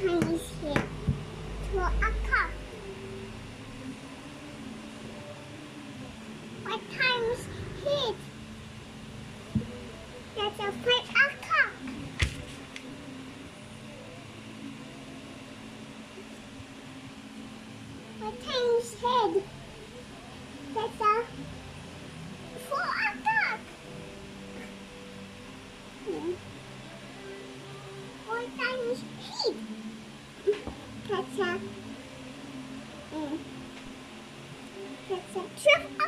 honey shape to a cup. That's a o'clock. What? That's a four o'clock. What? 咔嚓，嗯，咔嚓，吃。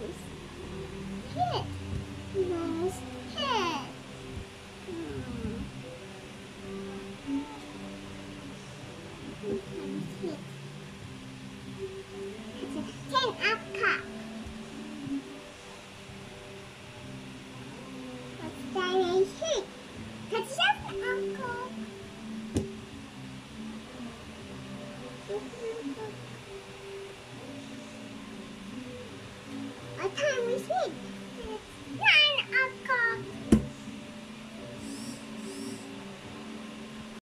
nose. Head. hit. Head. Ten up cup. What's that. What time is it? It's 9 o'clock.